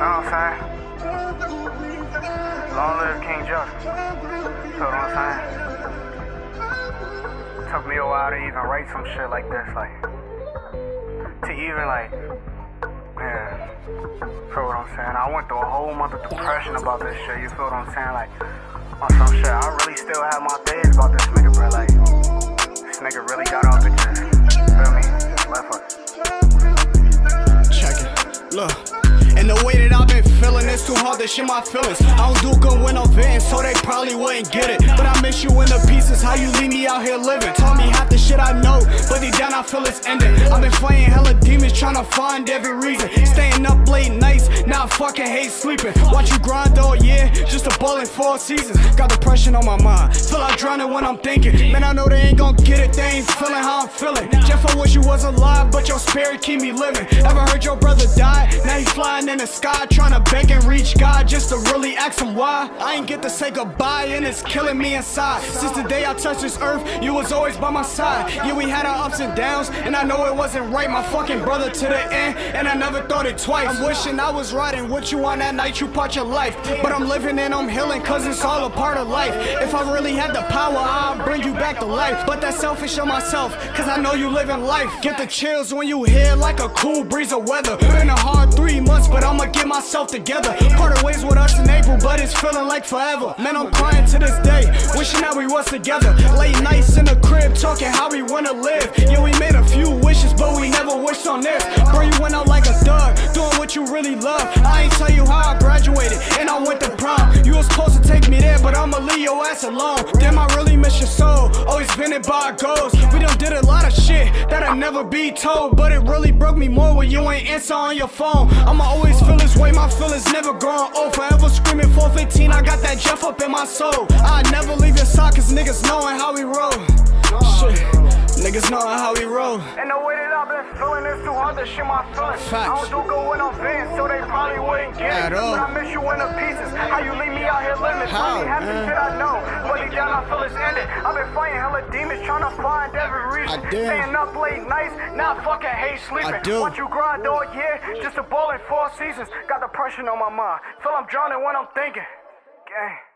Know what I'm saying? Long live King Justin. Feel what I'm saying? Took me a while to even write some shit like this, like to even like, man. Feel what I'm saying? I went through a whole month of depression about this shit. You feel what I'm saying? Like on some shit, I really still have my days about this nigga, bro. Like too hard to share my feelings. I don't do good when I'm venting, so they probably wouldn't get it. But I miss you in the pieces, how you leave me out here living. Taught me half the shit I know, but deep down I feel it's ending. I've been fighting hella demons, trying to find every reason. Staying up late nights, now I fucking hate sleeping. Watch you grind all year, just a ball in four seasons. Got depression on my mind, feel like drowning when I'm thinking. Man, I know they ain't gonna get it, they ain't feeling how I'm feeling. Jeff, I wish you was alive, but your spirit keep me living. Ever heard your brother die? Now he flying in the sky trying to beg and reach God just to really ask him why. I ain't get to say goodbye and it's killing me inside. Since the day I touched this earth, you was always by my side. Yeah, we had our ups and downs, and I know it wasn't right. My fucking brother to the end, and I never thought it twice. I'm wishing I was riding with you on that night you part your life. But I'm living and I'm healing, cause it's all a part of life. If I really had the power, I'd bring you back to life. But that's selfish of myself, cause I know you living life. Get the chills when you hear like a cool breeze of weather. Been a hard three months, but I'ma get myself together. Parted ways with us in April, but it's feeling like forever. Man, I'm crying to this day, wishing that we was together. Late nights in the crib, talking how we wanna live. Yeah, we made a few wishes, but we never wished on this. Bro, you went out like a thug, doing what you really love. I ain't tell you how I graduated, and I went to prom. You was supposed to take me there, but I'ma leave your ass alone. Damn, I really miss your soul. Always vented by ghosts. We shit that I never be told, but it really broke me more when you ain't answer on your phone. I'ma always feel this way, my feelings never growing old. Forever screaming 415, I got that Jeff up in my soul. I never leave your side, cause niggas knowing how we roll. Shit, niggas knowing how we roll. And the way that I've been feeling is too hard to share my feelings. I Facts. don't do good when I'm venting, so they probably wouldn't get At it. all. But I miss you in the pieces. How you leave me out here living? How, Probably the shit I know. But fighting hella demons, trying to find every reason. I do. Staying up late nights, now I fucking hate sleeping. I do. Watch you grind all year, just a ball in four seasons. Got depression on my mind. Feel I'm drowning when I'm thinking. Gang.